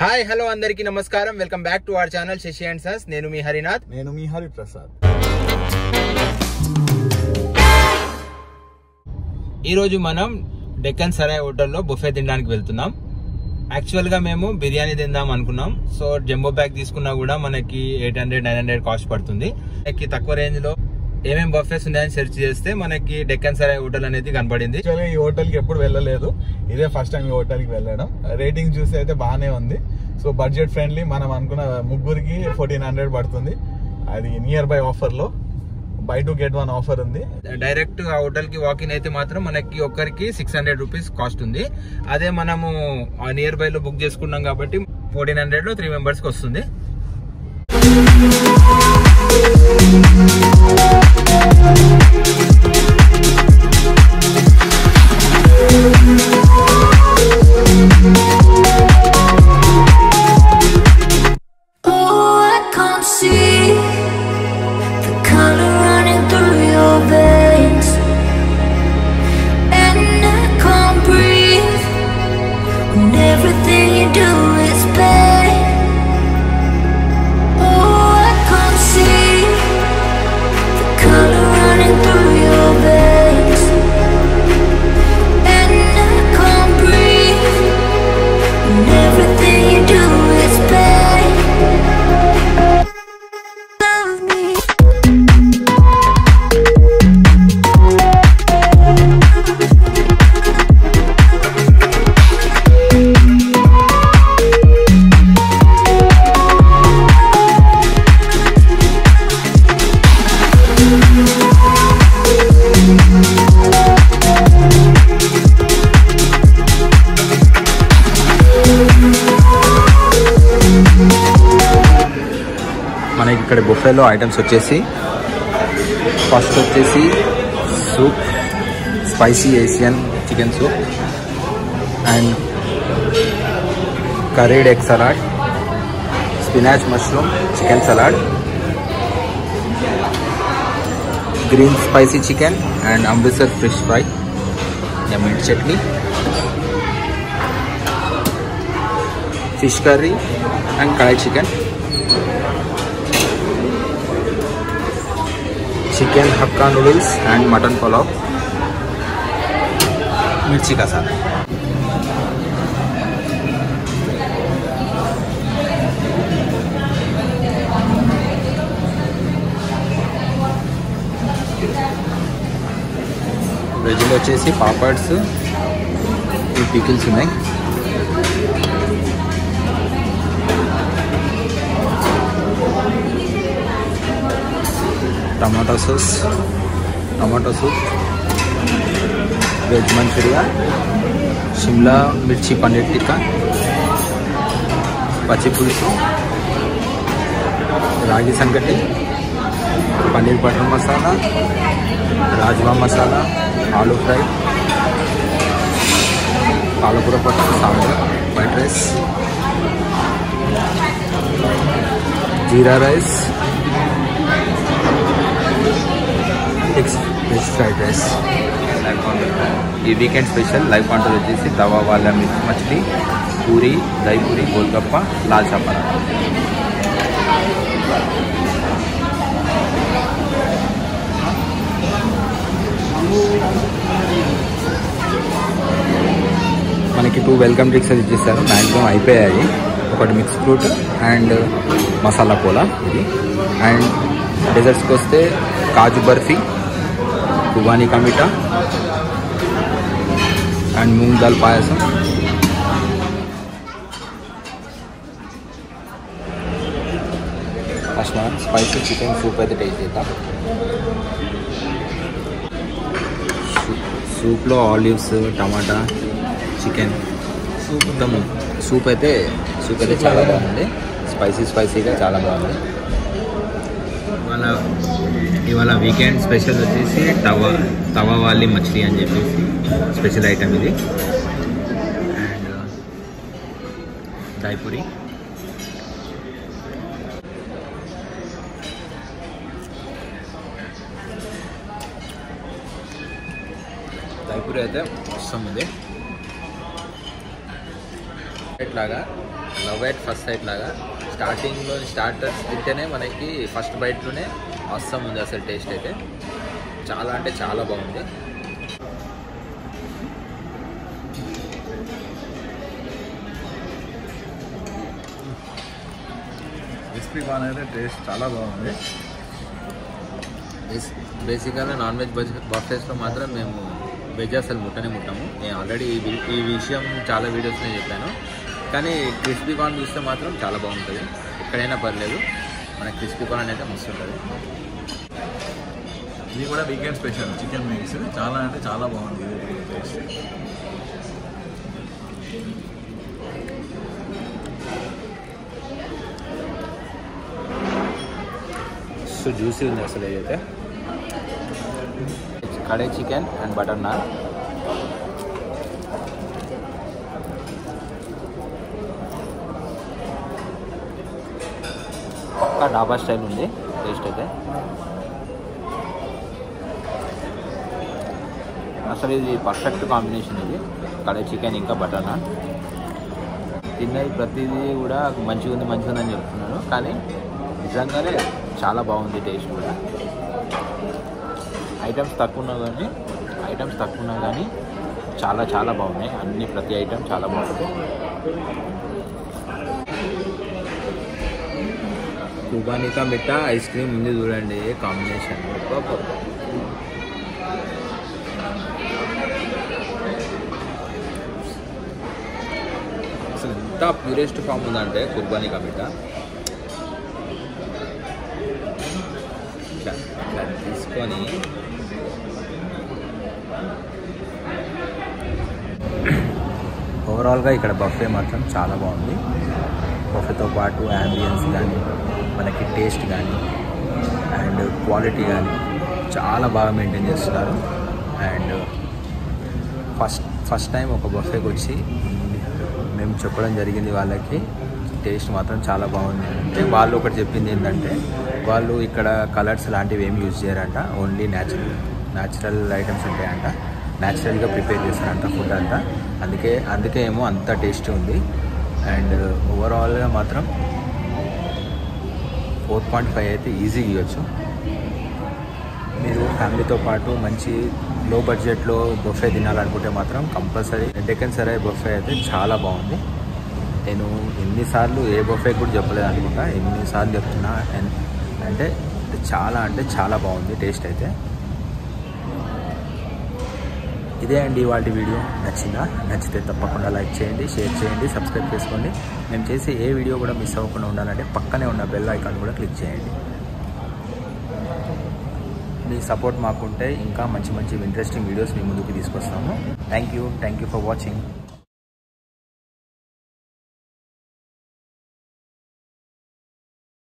Hi hello అందరికీ నమస్కారం. Welcome back to our channel Shashi and sons నేను మీ హరినాథ్. నేను మీ హరి ప్రసాద్ ఈరోజు మనం డెక్కన్ సరాయ్ హోటల్లో బుఫే తినడానికి వెళ్తున్నాం. యాక్చువల్గా మేము బిర్యానీ తిందాం అనుకున్నాం. సో జంబో బ్యాగ్ తీసుకున్నా కూడా మనకి eight hundred nine hundred cost పడుతుంది. మనకి తక్కువ రేంజ్లో ఏమేమి బఫేస్ ఉన్నాయని సెర్చ్ చేస్తే మనకి డెక్కన్ సరాయ్ హోటల్ అనేది యాక్చువల్గా ఈ హోటల్కి ఎప్పుడు వెళ్ళలేదు. ఇదే ఫస్ట్ టైం ఈ హోటల్కి వెళ్ళడం. రేటింగ్ చూసి అయితే బాగానే ఉంది. సో బడ్జెట్ ఫ్రెండ్లీ మనం అనుకున్న ముగ్గురికి ఫోర్టీన్ హండ్రెడ్ పడుతుంది. అది నియర్ బై ఆఫర్లో buy two get one offer ఉంది. డైరెక్ట్ ఆ హోటల్కి వాకిన్ అయితే మాత్రం మనకి ఒక్కరికి సిక్స్ హండ్రెడ్ రూపీస్ కాస్ట్ ఉంది. అదే మనము నియర్ బై లో బుక్ చేసుకున్నాం కాబట్టి ఫోర్టీన్ హండ్రెడ్లో త్రీ మెంబర్స్కి వస్తుంది. Oh, బుఫేలో ఐటమ్స్ వచ్చేసి ఫస్ట్ వచ్చేసి soup spicy Asian chicken soup and curried egg salad spinach mushroom chicken salad green spicy chicken and Amritsar fish fry mint chutney fish curry and kadai chicken chicken Hakka noodles and mutton pulao mirchi కసా వెజ్లో వచ్చేసి పాపడ్స్ ఈ pickles ఉన్నాయి tomato sauce tomato soup veg Manchuria Shimla mirchi paneer tikka పచ్చి పులుసు రాగి సంగటి paneer butter masala rajma masala aloo fry పాలకూర పట్టు sambar white rice jeera rice eggs veg fried rice live counter ఈ వీకెండ్ స్పెషల్ లైవ్ కౌంటర్ వచ్చేసి తవా వాళ్ళ మిర్చి మచిలీ పూరి దహి పూరి గోల్గప్ప లాల్ చాపర మనకి టూ వెల్కమ్ డ్రింక్స్ అది ఇచ్చేసారు. మ్యాక్సిమం అయిపోయాయి. ఒకటి mix fruit and masala cola ఇది. అండ్ డెజర్ట్స్కి వస్తే కాజు బర్ఫీ కుబానీ కమిటా అండ్ మూంగ్ దాల్ పాయసం ఫస్ట్ మనం స్పైసీ చికెన్ సూప్ అయితే టేస్ట్ చేద్దాం సూప్లో ఆలివ్స్ టమాటా చికెన్ మొత్తం సూప్ అయితే సూప్ అయితే చాలా బాగుంది స్పైసీ స్పైసీగా చాలా బాగుంది ఇవాళ ఇవాళ వీకెండ్ స్పెషల్ వచ్చేసి తవా తవా వాలి మచిలీ అని చెప్పేసి స్పెషల్ ఐటమ్ ఇది. అండ్ uh, దాయిపూరి దాయిపూరి అయితే వస్తుంది లాగా లవ్ ఎట్ ఫస్ట్ సైట్ లాగా. స్టార్టింగ్లో స్టార్టర్స్ తింటేనే మనకి ఫస్ట్ బైట్లోనే అవసరం ఉంది అసలు టేస్ట్ అయితే చాలా అంటే చాలా బాగుంది. క్రిస్పీ కార్న్ అయితే టేస్ట్ చాలా బాగుంది. బేస్ బేసిక్గా నాన్ వెజ్ బజ్ బఫేస్లో మాత్రం మేము వెజ్ అసలు ముట్టనే ముట్టాము. నేను ఆల్రెడీ ఈ ఈ విషయం చాలా వీడియోస్లో చెప్పాను. కానీ క్రిస్పీ కార్న్ చూస్తే మాత్రం చాలా బాగుంటుంది. ఎక్కడైనా పర్లేదు. మన క్రిస్పీ కార్న్ అయితే మస్తు ఉంటుంది ఇది కూడా వీకెండ్ స్పెషల్ చికెన్ మిక్స్ చాలా అంటే చాలా బాగుంది ఇది టేస్ట్ సో జ్యూసీ ఉంది అసలు ఏదైతే kadai chicken and butter naan Pakka dhaba style ఉంది టేస్ట్ అయితే. అసలు ఇది పర్ఫెక్ట్ కాంబినేషన్ ఇది. కడే చికెన్ ఇంకా బటానా. తిన్నది ప్రతిదీ కూడా మంచిగా ఉంది మంచిగా ఉందని చెప్తున్నాను కానీ నిజంగానే చాలా బాగుంది టేస్ట్ కూడా. ఐటమ్స్ తక్కువ ఉన్నా కానీ ఐటమ్స్ తక్కువ ఉన్నా కానీ చాలా చాలా బాగున్నాయి. అన్ని ప్రతి ఐటమ్ చాలా బాగుంది. కుబానికా మిఠా ఐస్ క్రీమ్ ఉంది చూడండి కాంబినేషన్? అసలు ఎంత ప్యూరెస్ట్ ఫామ్ ఉందంటే కుర్బానికా మిఠా. ఇట్లా తీసుకొని. ఓవరాల్గా ఇక్కడ బఫే మాత్రం చాలా బాగుంది. బఫేతో పాటు యాంబియన్స్ కానీ మనకి టేస్ట్ కానీ అండ్ క్వాలిటీ కానీ చాలా బాగా మెయింటైన్ చేస్తున్నారు. అండ్ ఫస్ట్ ఫస్ట్ టైం ఒక బఫేకి వచ్చి మేము చెప్పడం జరిగింది వాళ్ళకి టేస్ట్ మాత్రం చాలా బాగుంది. అంటే వాళ్ళు ఒకటి చెప్పింది ఏంటంటే వాళ్ళు ఇక్కడ కలర్స్ లాంటివి ఏమి యూజ్ చేయరంట ఓన్లీ న్యాచురల్ న్యాచురల్ ఐటమ్స్ ఉంటాయంట. న్యాచురల్గా ప్రిపేర్ చేస్తారంట ఫుడ్ అంతా. అందుకే అందుకే ఏమో అంత టేస్ట్ ఉంది. అండ్ ఓవరాల్గా uh, మాత్రం ఫోర్ పాయింట్ ఫైవ్ అయితే ఈజీగా ఇవ్వచ్చు మీరు ఫ్యామిలీతో పాటు మంచి లో బడ్జెట్లో బొఫే తినాలనుకుంటే మాత్రం కంపల్సరీ డెక్కన్ సరాయ్ బొఫే అయితే చాలా బాగుంది. నేను ఎన్నిసార్లు ఏ బొఫే కూడా చెప్పలేదు అనుకుంటా. ఎన్నిసార్లు చెప్తున్నా అంటే చాలా అంటే చాలా బాగుంది టేస్ట్ అయితే. ఇదే అండి వాటి వీడియో. నచ్చిందా? నచ్చితే తప్పకుండా లైక్ చేయండి షేర్ చేయండి సబ్స్క్రైబ్ చేసుకోండి. మేము చేసే ఏ వీడియో కూడా మిస్ అవ్వకుండా ఉండాలంటే పక్కనే ఉన్న బెల్ ఐకాన్ కూడా క్లిక్ చేయండి. మీ సపోర్ట్ మాకుంటే ఇంకా మంచి మంచి ఇంట్రెస్టింగ్ వీడియోస్ మీ ముందుకు తీసుకొస్తాము. Thank you thank you for watching